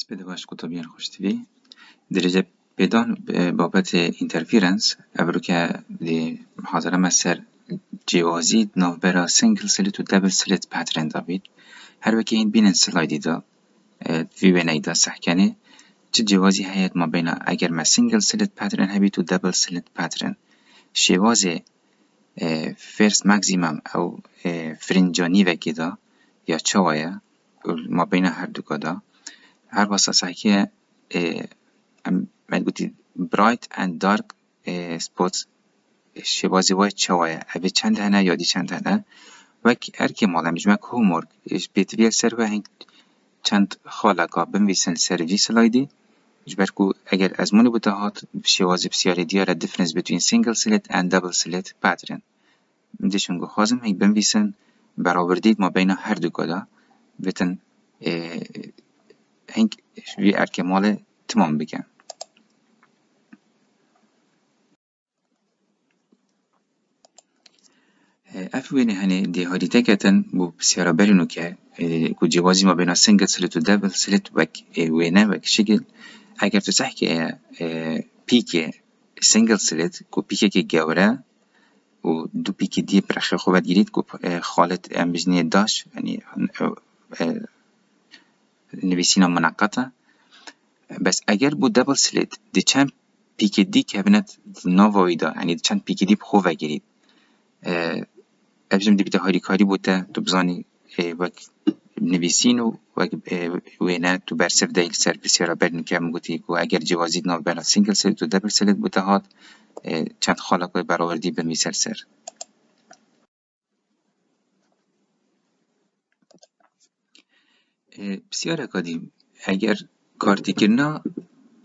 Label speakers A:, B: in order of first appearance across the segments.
A: سپیدەوەش قوتبیان خوشتوی درێژە پێدان بابەتێ ئینتەرفیرەنس ئەڤرۆکە لێ محازەرەمە جیوازی نو برا سنگل سلیت و دبل سلیت پترن دابید هر وەکە این بین سلایدی دا وی وێنەی دا سحکنه چه جیوازی هەیەت ما بینا اگر ما سنگل سلیت پترن هەبیت و دبل سلیت پترن شیواز فرس مکزیمم او فرنجانی وەکیدا یا چوایا ما بینە دا هر واسه så att säga برایت اند دارک سپوتس شبازی وای چوایا اوی چند هنه یادی چند هنه وک ارکی مالا مجمع هومورک اش بیت ویل سر و هنگ چند خالقا بمویسن سروی سلایدی جبر کو اگر از مونی بوده هات شوازی بسیاری دیاره دفرنس بتوین سینگل سلیت اند دبل سلیت پاترن. دیشون گو خوازم هنگ بمویسن برابردید ما بین هر دو گدا بتن هنگ وی ارکمال تمام بگن اف وين هني دي هادي تكتن بو بسيارة برينو كه كو جوازي ما بين سنجل سلت و دبل سلت وك وينا وك شكل اگر تو تحكي بيكي سنجل سلت كو بيكي كي جاورا و دو بيكي دي برخي خوبت جريد كو خالت امبجنية داش يعني نویسینا منقطة بس اگر بو دبل سلت دی چند پیک دی کبنت ناوایدا یعنی چند پیک دی بخو وگیرید ابجم دی بیتا هاری کاری بوده تو بزانی وک نویسین و وک وینه تو برسف دیل سر بسیارا برن که مگوتی که اگر جوازید ناو برا سینگل سلت و دبل سلت بوده هات چند خالق برآوردی به میسر سر. بسیارە اگر ئەگەر کاردیکردنا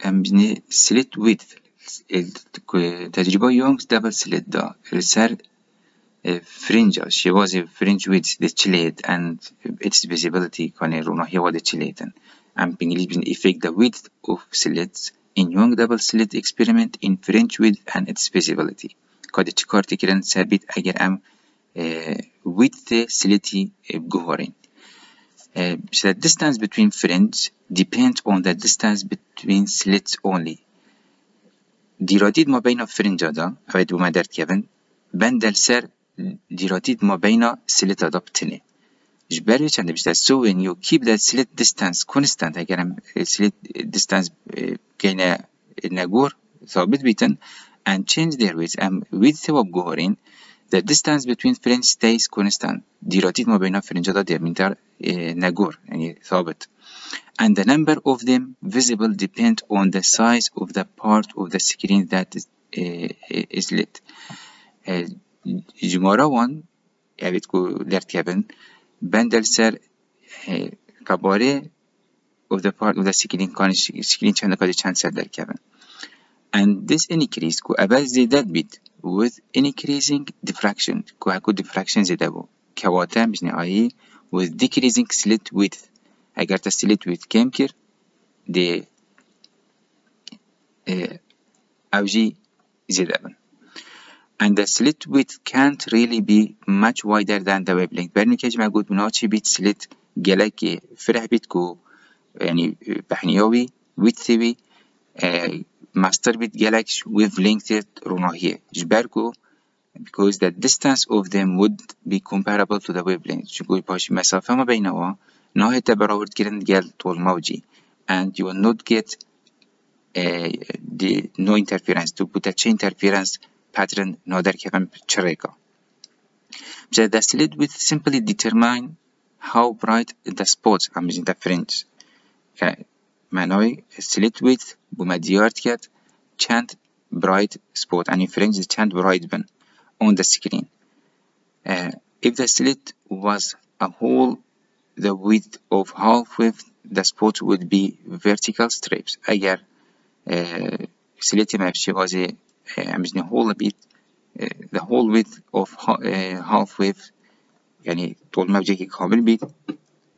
A: ام بنێ سلێت وێت تجربه یۆنگس دەبە سلێت دا. سەر فرنجا شواز فرنج وێت دەچلێت ئەن ئیتس بێزیبڵتی کانێ ڕووناهیەوە دەچلێتن ئەم پنگلی بن ئیفێک دە وێت ئۆف سلێت in young double slit فرنج in French width and its visibility. Kadi çi kartikirin اگر ام em ده siliti guhorin. Uh, the distance between fringe depends on the distance between slits only. دیراتید ما بین فرنج دا اوید بوما درد کبن بندل سر دیراتید ما بین سلیت دا بتنه جبری چنده بیشتر so when you keep that slit distance constant اگرم slit distance گینه نگور ثابت بیتن and change their width and width و بگوهرین The distance between fringe stays constant ديراتيت ما بين فرنجات diameter ناجور يعني ثابت and the number of them visible depend on the size of the part of the screen that is, uh, is lit جمارة وان يعني تكو درتكبن بندل سر كباري of the part of the screen كان screen چند كادي چند سر دركبن and this increase كو أبل زيادات بيت with increasing diffraction كو هكو diffraction زيادة بو كواتا بجني آي with decreasing slit width اگر تا slit width كم كر دي اوجي زيادة بن and the slit width can't really be much wider than the wavelength برني كج موجود بناتشي بيت slit جلك فرح بيت كو يعني بحنيوي width بي master bit galaxy wavelength روناهية جبركو because the distance of them would be comparable to the wavelength چون باش مسافة ما بينها نهاية برآورد كردن گل طول موجي and you will not get uh, the no interference to put a chain interference pattern نادر كفن چريكا the slit with simply determine how bright the spots هم بجين the fringe معنای سلیت ویت بو مدیارد کرد چند bright spot and فرنج چند bright بن on the screen uh, if the slit was a hole the width of half width the spot would be vertical stripes اگر uh, سلیت ما بشي غازي عمجني hole بيت uh, the whole width of uh, half width يعني طول ما بجيكي كامل بيت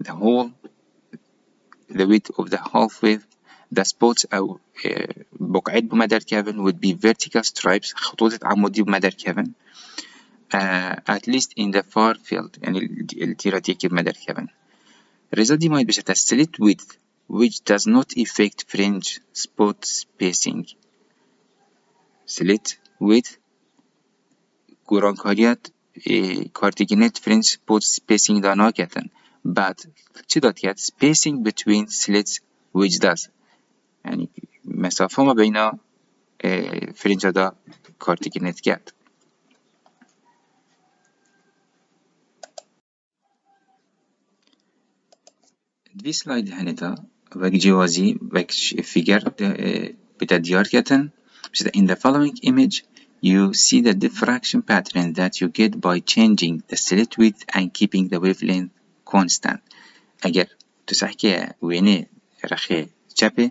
A: the whole the width of the half width the spots أو بقعات بمدار كيفن would be vertical stripes خطوط عمودية بمدار كيفن uh, at least in the far field يعني التيراتيكي بمدار كيفن الريزلت دي مايت بشتا slit width which does not affect fringe spot spacing slit with گورانکاریت کارتیگینت فرنج spot spacing دا ناکتن but چی داد کرد spacing between slits which does یعنی مسافه ما بین فرنج دا کارتیگینت کرد دوی سلاید هنتا وک جوازی وک فیگر بتا دیار کتن بس in the following image you see the diffraction pattern that you get by changing the slit width and keeping the wavelength کنستند اگر تسحكيها وینه رخه چپه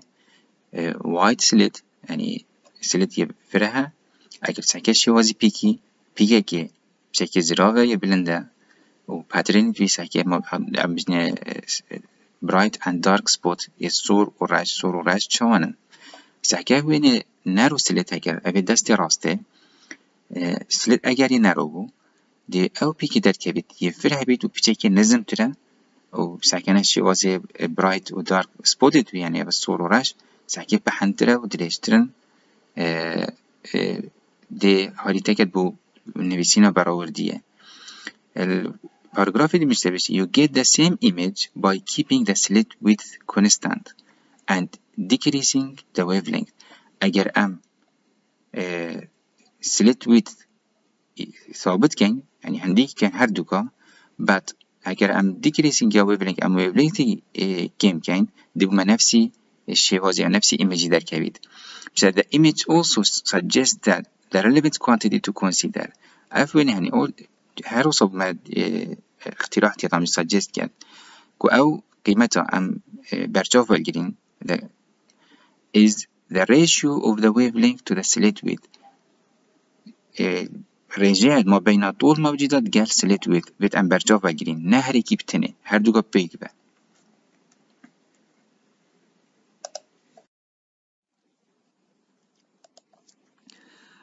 A: وایت سلیت يعني سلیت یه فره، اگر سکه شوازی پیکی پیگه که سکه زراغه یه بلنده و پترین في ما بجنه برایت اند دارک سپوت یه سور و رش سور و رش چوانن سكه وینه نرو سلیت اگر اوه دست راسته سلیت اگر نرو بو دي أو بيكي پێکی بيت یەکتر هەبێت و نزم ترى و ساکەنەشی وەزێ برايت و دارك دار سپۆدت و یانێ بە سۆر و ڕەش ساکێ پەحەندترە و درێژترن. بو نبسينا براور دي بەڕەوردیە. دي مش تبش you get the same image by keeping the slit width constant and decreasing the wavelength. اگر ام سلت width ثابت كان يعني عندي كان هر دوكا but اگر ام decreasing یا wavelength ام wavelength کم کن دیگه نفسی شوازی نفسی ایمیجی در کوید بس the image also suggests that the relevant quantity to consider اف وين يعني هر وصب ما اقتراح تيطام suggest كان كو او قيمتها ام برجاف والجرين is the ratio of the wavelength to the slit width رجعت ما بين طول موجودات جال سلیت وید وید ام برجاف نهري كي هر بتنه هر دوگا بیگ به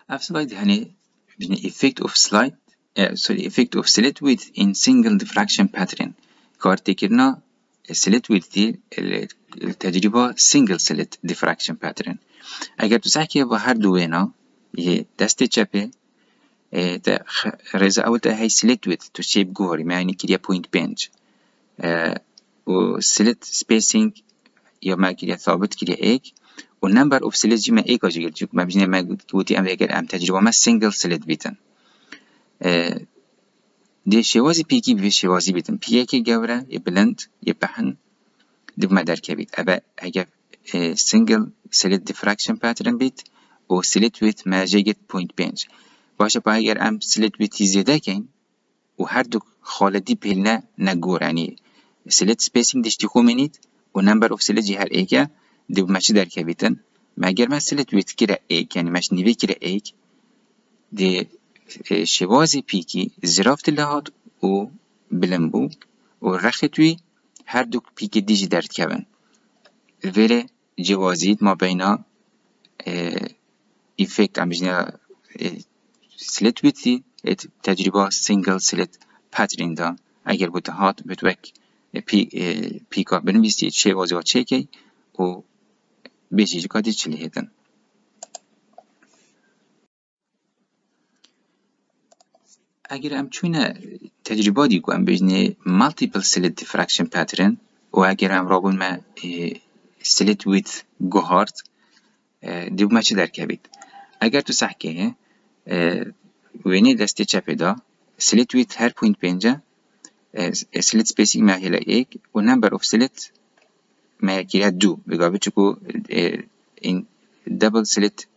A: اف سلاید هنه بینه افکت اف سلاید سوری افکت اف سلیت وید این سنگل دیفراکشن پترن کار تکرنا سلیت وید دی التجربة سنجل سلت دیفراکشن پترن اگر تو سحکیه با هر دوینا یه دست چپه Resulta hij selected to shape gore, يعني كده point bench و select spacing يما كده ثابت كده ايك و number of select جي ما ايك اجيل جيك ما بجنا ما قوتي ام ايك ام تجربة ما single select بيتن دي شوازي بيكي بي شوازي بيتن بيكي جورا يبلند يبحن دبما در كبيت أبا أجاب single select diffraction pattern بيت و select with ما جيجت point bench باشه با اگر ام سلت بیتی زیده کن و هر دو خالدی پیلنه نگور یعنی سلت سپیسینگ دشتی خو منید و نمبر اف سلت جی هر ایکه دو مچی در کبیتن مگر من سلت ویت کره ایک یعنی مش نیوی کره ایک دی شوازی پیکی زرافت لهاد و بلنبو و رختوی هر دو پیکی دیجی درد کبن. ویره جوازید ما بینا ایفکت ام سلیت بیتی ات تجربه سنگل سلیت پترین دا اگر بوده هات بود وک پی بنویسی، چه وازی ها چه که او بیشی جگاه دی چلیه اگر هم چون تجربه دی گوه هم بجنی ملتیپل سلیت دیفرکشن پترین و اگر هم رابون ما سلیت ویت گوهارد دیو ما چه در بید اگر تو سحکه ويني دسته چپه دا سلت ويت هر بوينت بينجا سلت سبيسينج ما هي لأيك نمبر اف سلت ما يكيرها دو بقابل چكو دبل سلت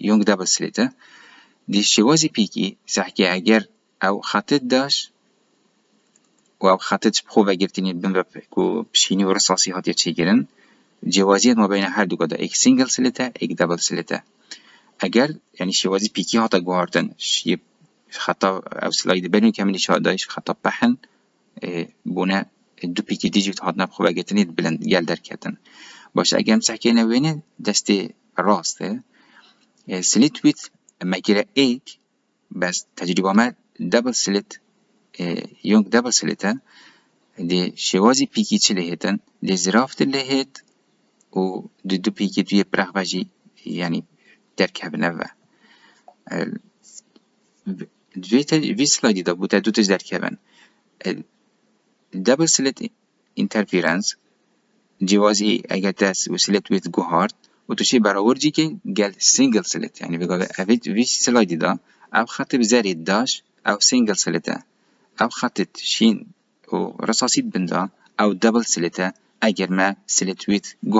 A: يونغ دبل سلت دي شوازي بيكي سحكي اگر أو خطت داش و أو خطت بخوفا گرتيني بمبا كو بشيني و رصاصي هاتيا چه گرن جوازيات ما بين هر دو قدا اك سنگل سلتا اك دبل سلتا اگر یعنی شوازی پیکی هاتە گوهارتن خەتا ئەوسلای دەبەرین کە منی شادایش خطا پحن آه، بونه دو پیکی دیجیت هاتنە بگتنید بلند گل در گەل باشه اگر هم سحکه نوینه دست راسته. آه، سلیت ویت مکیره ایک بس تجربه تەجریبامە دبل سلیت آه، یۆنگ دەبل سلیتە دی شوازی پیکی چ لیهتن دی زرافت لیهت لێ هێت و دوو پیکی پرخ بجی یعنی باجي يعني دركب نفا في سلايدي دا بوتا دو تج دركبن double slit interference جوازي اگر دست و سلت ويت جو هارد و توشي براورجي كي قال سنجل سلت يعني بقول افيت في سلايدي دا او خط بزاري داش او سنجل سلتا او خطت شين و رصاصيت بندا او دبل سلتا اگر ما سلت ويت جو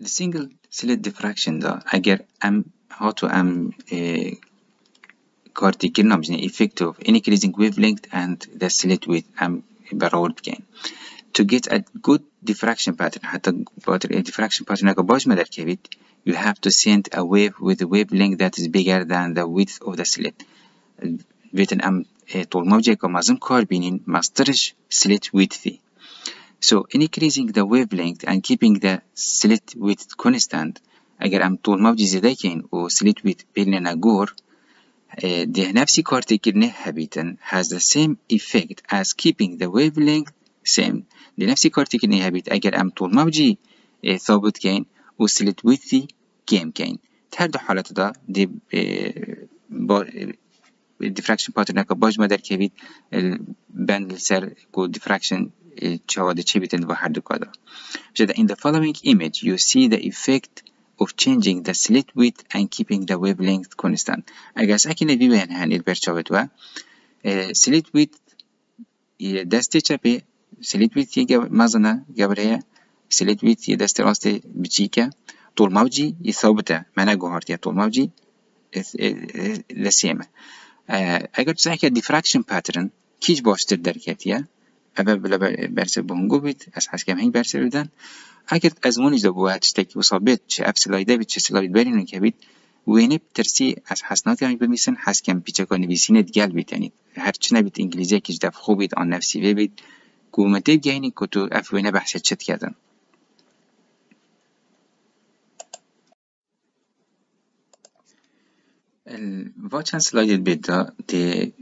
A: هارد السنجل سلت ديفراكشن دا اگر ام هاتو ام كارتيكلنا بجنا effect of increasing wavelength and the slit width ام برورد كين to get a good diffraction pattern حتى diffraction pattern اگه باش مدر كبيت you have to send a wave with a wavelength that is bigger than the width of the slit بيتن ام طول موجه كمازم كار بينين ماسترش slit width so increasing the wavelength and keeping the slit width constant اگر ام طول موجه زيادة كين و slit width بيننا جور ده نفسي كارتيكلنه هبيتن has the same effect as keeping the wavelength same ده نفسي كارتيكلنه هبيت اگر ام طول موجي ثابت كين و slit width كام كين هر دو حالت دا دي diffraction pattern که باج مدر كبيت بند سر کو diffraction چاواده چه بیتن و هر دو کادا in the following image you see the effect of changing the slit width and keeping the wavelength constant اگر ساكن في بين هني البرشاوت و slit width دست چپه slit width یه مزنه قبل slit width یه دست راست بچیکه طول موجي ثابتة معناه جوهرتية طول موجي لسيمة اگر تسعي diffraction pattern كيش باشتر دركاتية اما بله برسه به هنگو بید از حس کم هنگ برسه بیدن اگر از مونیز دو بود هدشتا که وصال بید چه اف سلایده بید چه سلایده برین که بید وینه بترسی از حسنات ناتی همی بمیسن حس کم پیچه که نویسی نید گل بید یعنی هر چنه بید انگلیزی که جدف خوب بید آن نفسی بید. گومته بگینی کتو اف وینه بحثت چت کردن. va chanslaget bedda دی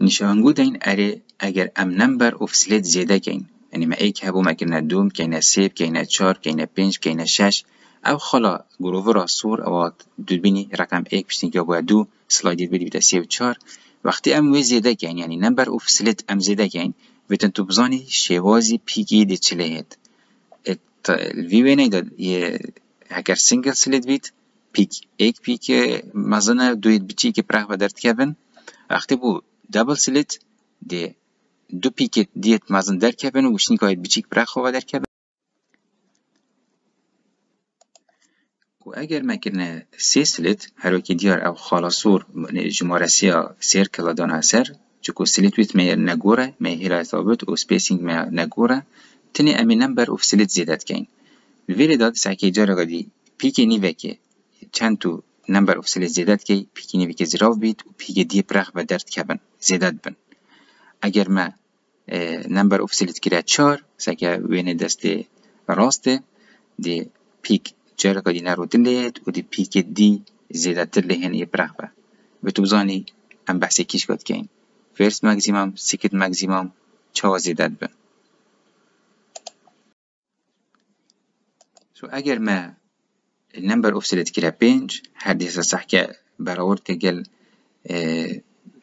A: نشان گود این اره اگر ام نمبر اف سلید زیده کین یعنی ما ایک هبو مکنه دوم کینه سیب کینه چار کینه پنج کینه شش. او خلا گروه را سور او دوبینی رقم ایک پشتین که باید دو سلید بدی بیده سیب چار وقتی ام وی زیده کین یعنی نمبر اف سلید ام زیده کین بیتن تو بزانی شوازی پیگی دی چلیهید وی وی نیداد اگر سینگل سلید بیت پیک. یک پیک مزنه دوید بچین که پرخ و درد وقتی بو دبل سلیت دی دو پیک دیت مزن در کبن و گوشنی که بچیک پرخ و در کبن و اگر مکنه سی سلیت هر وکی دیار او خالصور یعنی جمارسی ها سیر کلا دانه سر چکو سلیت ویت می نگوره می هیلای ثابت و سپیسینگ می نگوره تنی امی نمبر اف سلیت زیدت کن ویلی داد سعکی جارگا دی پیک نیوکه چند تو نمبر اوف سلی زیادت کی؟ نیوی که زراف بید و پیک دی پرخ و درد کبن زیادت بن. اگر ما نمبر اوف سلیت کرد چار سکه وین دست راسته دی پیک چار کدی نرو دلیت و دی پیک دی زیادت لهن ای پرخ و به. تو بزانی ام بحثی کیش کد کین فرست ماکزیمم سیکت ماکزیمم چا زیادت بن. سو اگر ما النمبر اوف سلت كده بينج هدي صح که برابر تگل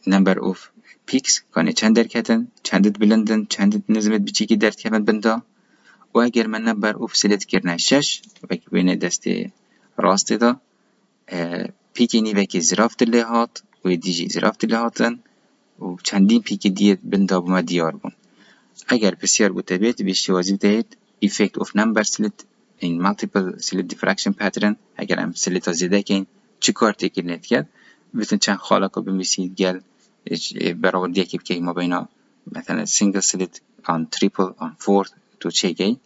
A: نمبر اوف پیکس کنه چند در کتن چندت بلندن چندت نزمت بچی که در کتن بندا و اگر من نمبر اوف سلت کرنه شش و بین دست راست دا پیکی نیوه که زرافت لحات و دیجی زرافت لحاتن و چندین پیک دیت بندا بما دیار بون اگر بسیار بوده بید بیشتی وازی دهید effect of number slit in multiple slit diffraction pattern اگر هم سلیتا زیده کن چی کار تکیل کرد بتون چند خالا که بمیسید گل برآوردی که بکی ما بینا مثلا single slit on triple on fourth تو چه گی.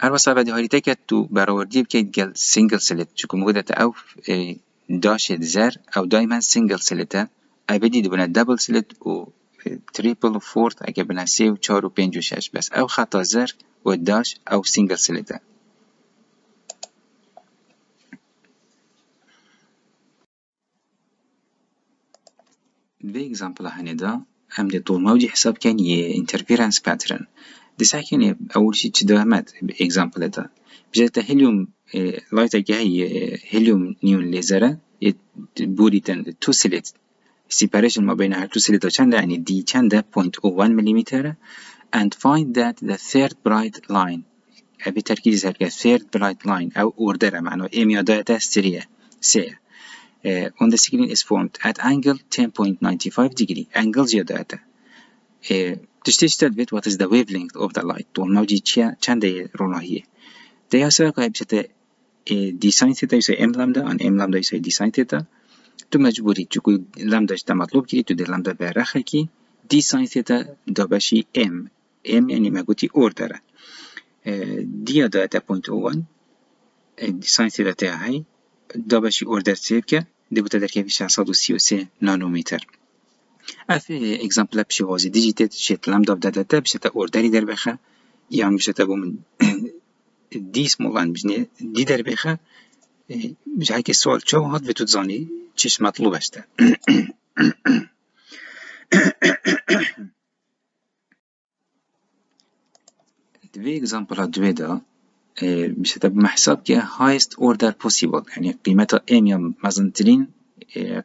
A: هر واسه بعدی هاری تکت تو برآوردی بکی گل single slit چکو مگودت او داشت زر او دائما single slit ابدی دبنا double slit و تريبل و فورت اگه برن سه و چار و پنج و شش بس أو خطا زر و داش أو سینگل سلیته دي اكزامبل هندا ام دي طول مودي حساب کن یه interference pattern. دي ساكن اول شی چی ده شي تدامات باكزامبل هذا بجات هيليوم لايتا جاي هلیوم نیون لیزره بوري تن تو سيليت separation ما بين هر تو سيليت چند يعني دي چند 0.01 ملم and find that the third bright line أبي تركيز هركا third bright line أو order معناه إم يا داتا سريع سير uh, on the screen is formed at angle 10.95 degree angle جا داتا uh, تشتيش تثبت what is the wavelength of the light طول موجي چند روناهية ده يساوي قاعد بشتا دي ساين ثيتا يساوي ام لامدا ان ام لامدا يساوي دي ساين ثيتا تو مجبوری چون لمدا تا مطلوب کردی تو در لمدا بیرخه کی. دی ساین تیتا دابشی ام ام یعنی مگوتی اور داره. دی دا تا پوینت دی ساین تیتا تا هی دابشی اور در سیب که دی بوتا در کهوی 633 نانومتر اف اگزمپل بشه وازی دیجیتت شت لمدا داده تا بشه تا اور داری در بخه. یعنی یا میشه تا بومن دی سمولان بجنه دی در بخه. مش هيك السؤال تشوهد بتتزاني تشيش مطلوب هشتا دوی اگزامپل ها دوی دا میشه به حساب که هايست اوردر possible یعنی قیمت ام یا مزنترین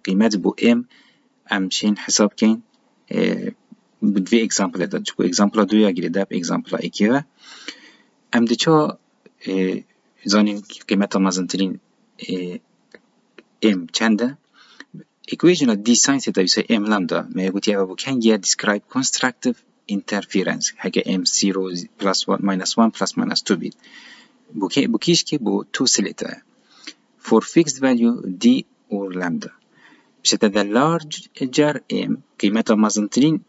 A: قیمت بو ام همچین حساب کن. بدوی اگزامپل دا چکو اگزامپل ها دوی اگری دا به اگزامپل ها اکیوه ام دیچا زانین قیمت مزنترین m چنده equation d sin theta يساوي m lambda ما يقول يا ابو كان describe constructive interference حاجة m 0 plus 1 minus 1 plus minus 2 bit بوكي بوكيش كي بو 2 سلتا for fixed value d or lambda مش the larger m قيمتها مازنترين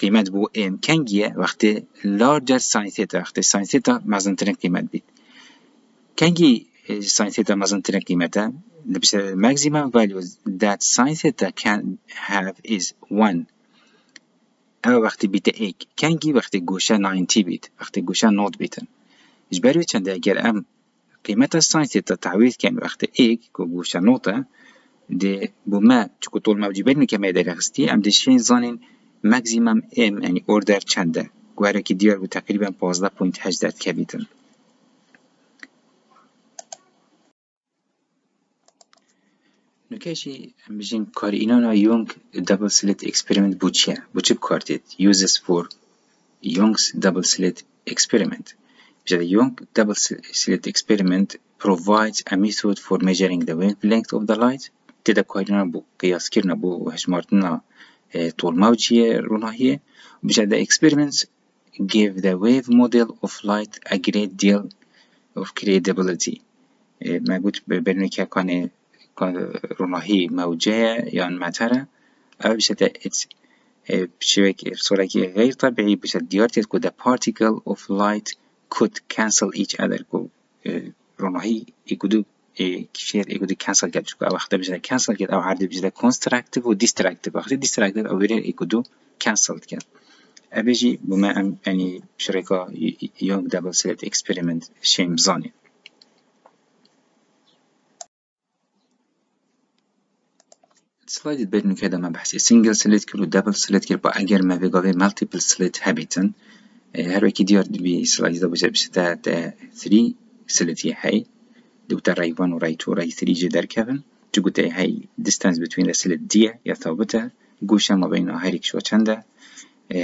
A: قيمة بو m كان جيا وقت larger sin theta وقت sin theta مازنترين قيمة بيت كان جي sin theta مازنترين قيمتها the maximum values that sin theta can have is 1 أو وقتی بیت ایک کنگی وقتی گوشه 90 بیت وقتی گوشه 0 بیتن اجباری چند اگر ام قیمت ساین تیتا تعویض کن وقتی ایک که گوشه نوته دی بو ما چکو طول موجی بین که میدر اخستی ام دیشین زانین مکزیمم ام یعنی اوردر چنده گوهره که دیار بو تقریبا 15.8 کبیتن نکشی Nüqeşî bijîn karînana Young double slit experîment bû çi ye? Bûçi bikartêt? Uses for Young's double slit experiment. Bijara Young double slit experiment provides a method for measuring the wavelength of the light. Têda karînana bû qiyâskirina bû hejmartina tolma çi ye ronahiyê. Bijara the experiments give the wave model of light a great deal of credibility. ما قلت برنامج كان روناهی موجية يعني ماترة أو بشتى it's بشكل بصورة غير طبيعي بشتى ديارتي كو the particle of light could cancel each other. كو روناهي يكودو كشير يكودو cancel كد شكو أو أخدا بشتى cancel كد أو عرض بشتى constructive و destructive. أخدا destructive أو غير يكودو cancel كد أبيجي بما يعني بشركة يونغ دبل سيلت experiment شيء مزاني سلايد بدون كده ما بحثي سنجل سليت كيلو دبل سليت كيلو اگر ما بيقابي مالتيبل سليت هابيتن هر وكي ديار بي سلايد ده بجا بشتا 3 سليتي هاي دو تا راي 1 وراي 2 راي 3 جي كفن جو تاي هاي distance between the سليت دي يا ثابتة. قوشا ما بين هايريك شو چنده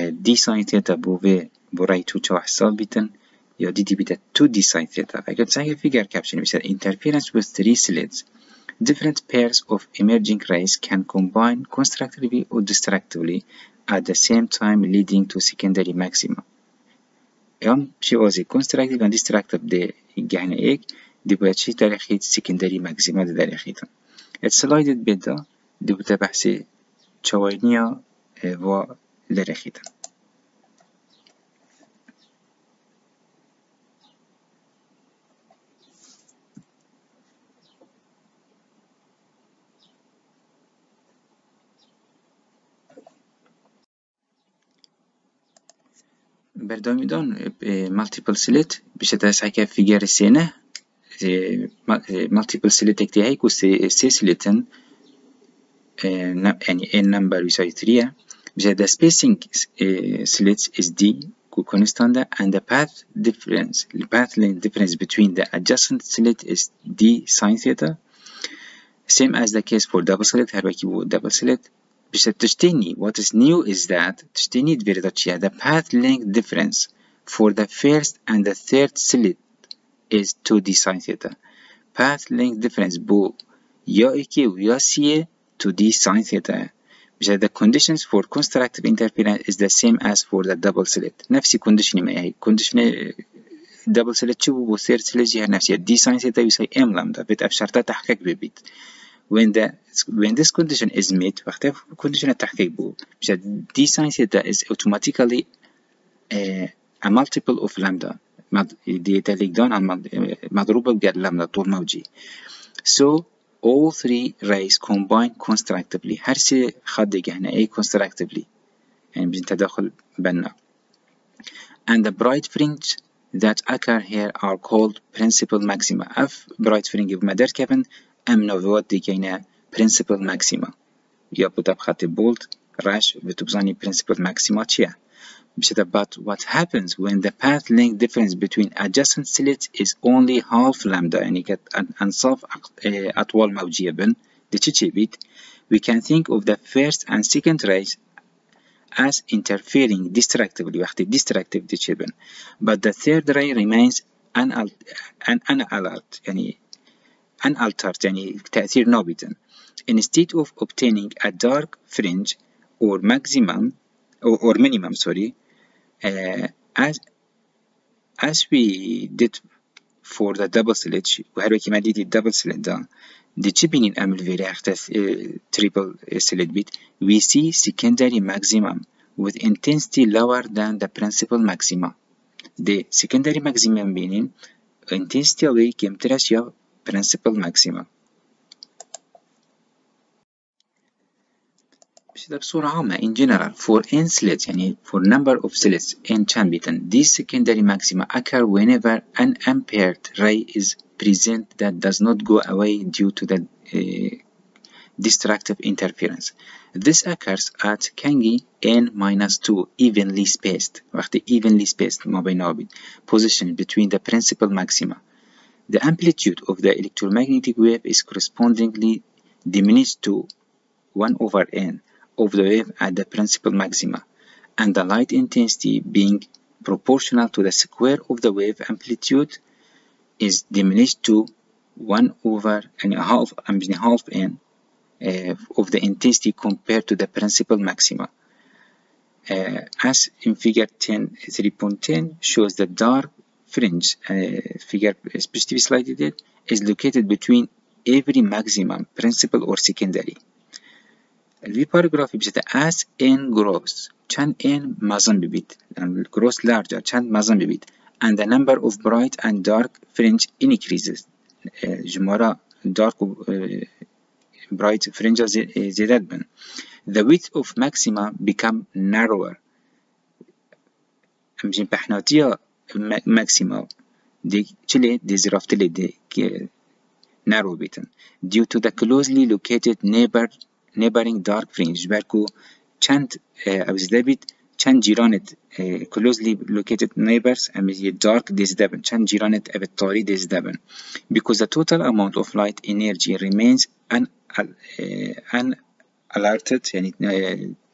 A: دي ساين تيتا بو في بو راي 2 چو حساب بيتن يا دي دي بيتا 2 دي ساين تيتا فاكر تساهي فيجر كابشن بيسا interference with 3 slits different pairs of emerging rays can combine constructively or destructively at the same time leading to secondary maxima. يوم شي وزي constructive and destructive دي يعني ايك دي بويا شي تاريخيت secondary maxima دي تاريخيتا اتسلايدت بيدا دي بوتا بحثي چوانيا و لرخيتا بردميدون مالتيبل سيليت باش تسعك في غير السينة مالتيبل سيليت اكتي هيك وسي سيليتن يعني ان نمبر بيساوي 3 باش هذا سبيسينج سيليت اس دي كو كونستاندا اند ذا باث ديفرنس الباث لين ديفرنس بين ادجاسنت سيليت اس دي ساين ثيتا same as the case for double select هر بكي بو double select. باش تشتيني what is new is that تشتيني تفيرتاتشيا the path length difference for the first and the third slit is 2d sine theta path length difference بو يا اكي ويا سي 2d sine theta because the conditions for constructive interference is the same as for the double slit نفس condition ما هي condition double slit شو بو third slit جهة نفسية d sine theta يساوي m lambda بت بشرطة تحقيق ببيت when the when this condition is met وقتها condition التحقيق بو because d sine theta is automatically uh, a multiple of lambda دي تليك دون مضروبة بقد لامدا طول موجي so all three rays combine constructively هر سي خدق هنا A constructively يعني بدون تداخل بنا and the bright fringe that occur here are called principal maxima اف bright fringe بمدار كبن ام نوفوات دي كينا principal maxima يا بودا بخط بولد راش بتبزاني principal maxima تشيا but what happens when the path length difference between adjacent slits is only half lambda يعني أنصاف أطوال موجية بين بيت we can think of the first and second rays as interfering destructively وقت destructive بين but the third ray remains unaltered يعني unaltered يعني تأثير نابتا instead of obtaining a dark fringe or maximum or, or minimum sorry uh, as as we did for the double slit وهذا كما دي double slit ده the chipping in أمل فيري أختف triple slit bit we see secondary maximum with intensity lower than the principal maxima the secondary maximum meaning intensity away كم ترش يا principal maxima كده بصورة عامة in general for n slits يعني for number of slits n chambitan these secondary maxima occur whenever an impaired ray is present that does not go away due to the uh, destructive interference. This occurs at Kangi n minus 2 evenly spaced وقت evenly spaced ما بين position between the principal maxima. The amplitude of the electromagnetic wave is correspondingly diminished to 1 over n of the wave at the principal maxima and the light intensity being proportional to the square of the wave amplitude is diminished to 1 over and a half and half n uh, of the intensity compared to the principal maxima. Uh, as in figure 10 3.10 shows the dark fringe uh, figure specifically slide is located between every maximum principal or secondary الفي باراجراف بجد as n grows چند n مازن ببید and grows larger چند مازن ببید and the number of bright and dark fringe increases جمارة dark و bright fringe زیادت بن the width of maxima become narrower همچنین پهناتی maxima دي چلی دي زرافت دي narrow بیتن due to the closely located neighbor neighboring dark fringe برکو چند أوزده بید چند جیرانت closely located neighbors أمزي dark دزدبن چند جیرانت أبد طاري دزدبن because the total amount of light energy remains un unalerted يعني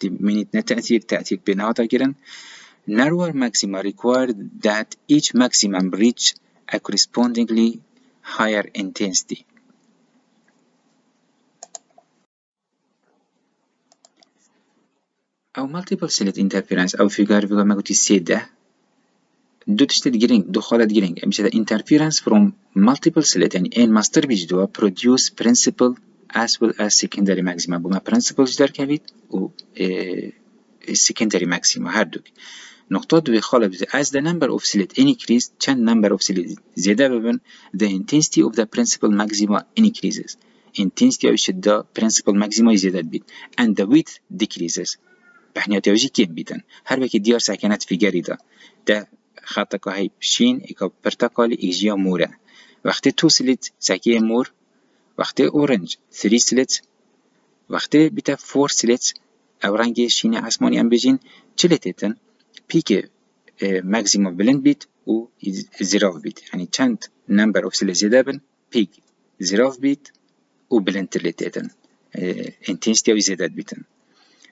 A: من تأثير تأثير بناتا كده narrower maxima require that each maximum reach a correspondingly higher intensity أو multiple slit interference أو فيجار فيجار ما قلت السيدة دو تشتت جرينج دو خالد جرينج مش هذا interference from multiple slit يعني إن ماستر بيجدوا produce principal as well as secondary maxima بما principal جدار كبيت و secondary maxima هردوك نقطة دو خالد as the number of slit increase چند number of slit زيادة ببن. the intensity of the principal maxima increases intensity أو الشدة principal maxima زيادة بيت and the width decreases بحنياتيوجي كيف بيتن هر وكي ديار ساكنات في جريدة ده خطك هاي بشين إكا برتقالي إجيا مورا وقت تو سلت ساكية مور وقت أورنج ثري سلت وقتی بیتا فور سلت او رنگ شین عسمانی ام بجین چلتتن پیک ماکسیموم بلند بیت و زیراف بیت يعني چند نمبر اوف سلت زیاده بن پیک زیراف بیت و بلند تلتتن intensity او زیادت بیتن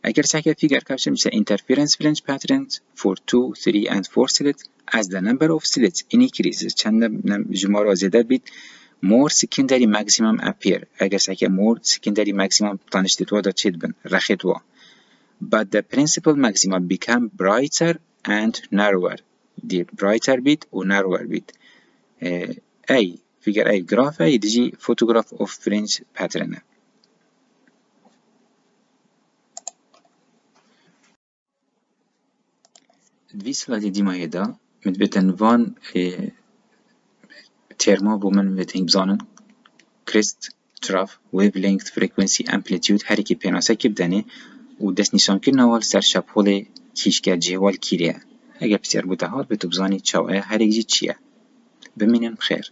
A: اگر سعی figure capture مثل interference fringe patterns for 2, 3 and 4 slits as the number of slits increases چند جماره زیاده بیت more secondary maximum appear. اگر سعی more secondary maximum تانشتت وادا چید بن رخت وا but the principal maximum become brighter and narrower دي brighter bit و narrower bit أي figure أي graph أي ديجي photograph of fringe pattern دوی سلاید دیمایه دا mit beten van terma بۆ من بتین بزانن کرست تراف wavelength frequency amplitude هر کی پێناسەکی بدەنێ و دەست نیشانکردنەوە سەر شەپۆڵێ کیشکە جێوال کیرەیە ئەگەر پرسیار بووتە هات بێت بزانی چاوەیە هەرێکی چییە؟ بمینن بخێر